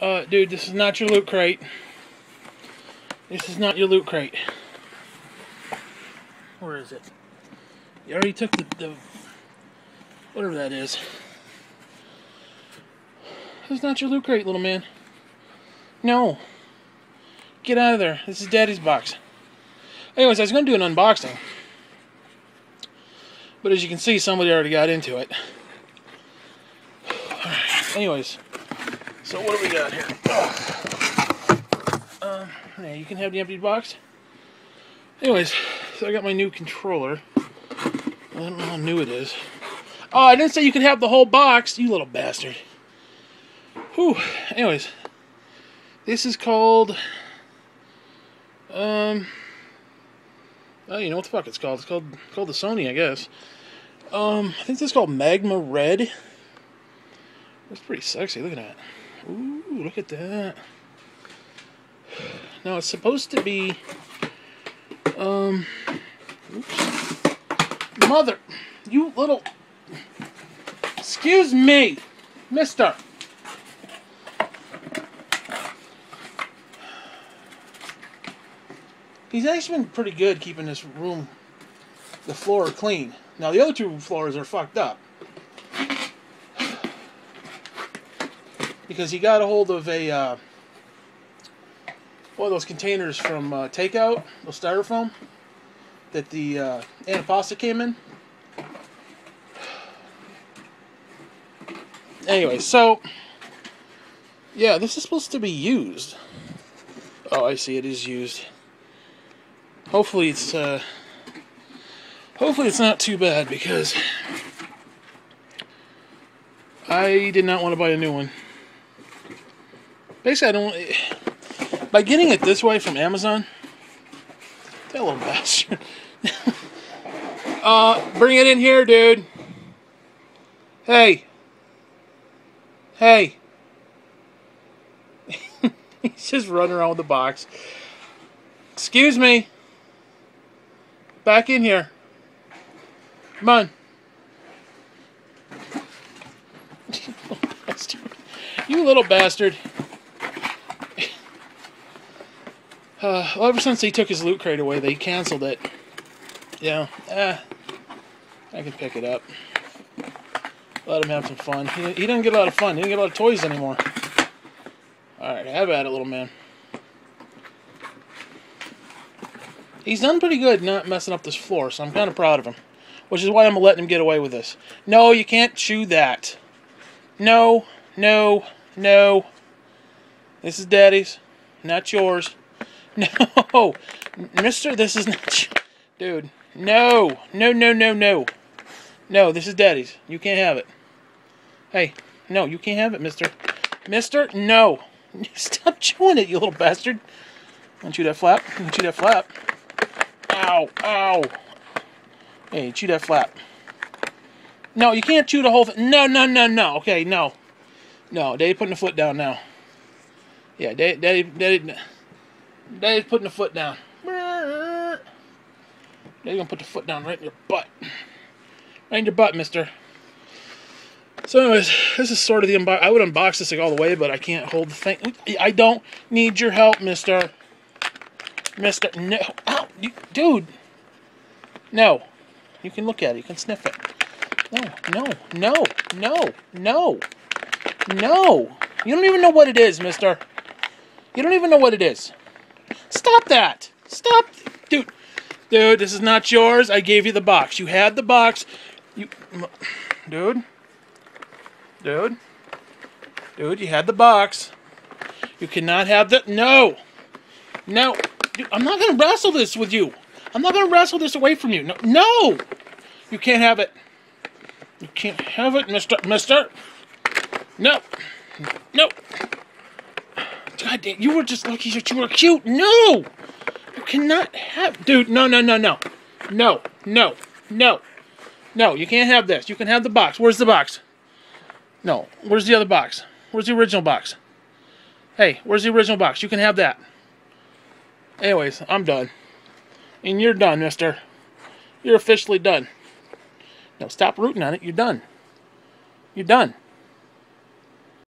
Uh, dude, this is not your loot crate. This is not your loot crate. Where is it? You already took the, the whatever that is. This is not your loot crate, little man. No. Get out of there. This is Daddy's box. Anyways, I was going to do an unboxing. But as you can see, somebody already got into it. Anyways, so what do we got here? Um, yeah, you can have the empty box. Anyways, so I got my new controller. I don't know how new it is. Oh, I didn't say you could have the whole box, you little bastard. Whew. Anyways, this is called. Um. Oh, you know what the fuck it's called? It's called called the Sony, I guess. Um, I think this is called Magma Red. That's pretty sexy. Look at that. Ooh, look at that. Now it's supposed to be. Um. Oops. Mother, you little. Excuse me, Mister. He's actually been pretty good keeping this room, the floor clean. Now the other two floors are fucked up. Because he got a hold of a, uh, one of those containers from uh, Takeout, those styrofoam, that the uh, antipasta came in. Anyway, so, yeah, this is supposed to be used. Oh, I see, it is used. Hopefully it's, uh, hopefully it's not too bad because I did not want to buy a new one. Basically, I don't, by getting it this way from Amazon, that little bastard. uh, bring it in here, dude. Hey. Hey. He's just running around with the box. Excuse me. Back in here. Come on. you little bastard. Uh, well, ever since he took his loot crate away, they canceled it. Yeah, eh, I can pick it up. Let him have some fun. He, he didn't get a lot of fun. He didn't get a lot of toys anymore. Alright, have at it, little man. He's done pretty good not messing up this floor, so I'm kind of proud of him. Which is why I'm letting him get away with this. No, you can't chew that. No, no, no. This is Daddy's, not yours. No, Mister, this is not, dude. No, no, no, no, no, no. This is Daddy's. You can't have it. Hey, no, you can't have it, Mister. Mister, no. Stop chewing it, you little bastard. Don't chew that flap. Don't chew that flap. Ow, ow. Hey, chew that flap. No, you can't chew the whole thing. No, no, no, no. Okay, no. No, Daddy putting the foot down now. Yeah, Daddy, Daddy, Daddy. Daddy's putting the foot down. Daddy's gonna put the foot down right in your butt. Right in your butt, mister. So anyways, this is sort of the unbox. I would unbox this all the way, but I can't hold the thing. I don't need your help, mister. Mister, no. Ow, you, dude. No. You can look at it. You can sniff it. No, no, no, no, no, no. You don't even know what it is, mister. You don't even know what it is. Stop that! Stop! Dude, dude, this is not yours. I gave you the box. You had the box. You, dude, dude, dude, you had the box. You cannot have the, no, no. Dude, I'm not going to wrestle this with you. I'm not going to wrestle this away from you. No, no! You can't have it. You can't have it, mister. Mister. No. No. God damn, you were just lucky that you were cute. No! You cannot have... Dude, no, no, no, no. No, no, no. No, you can't have this. You can have the box. Where's the box? No. Where's the other box? Where's the original box? Hey, where's the original box? You can have that. Anyways, I'm done. And you're done, mister. You're officially done. Now stop rooting on it. You're done. You're done.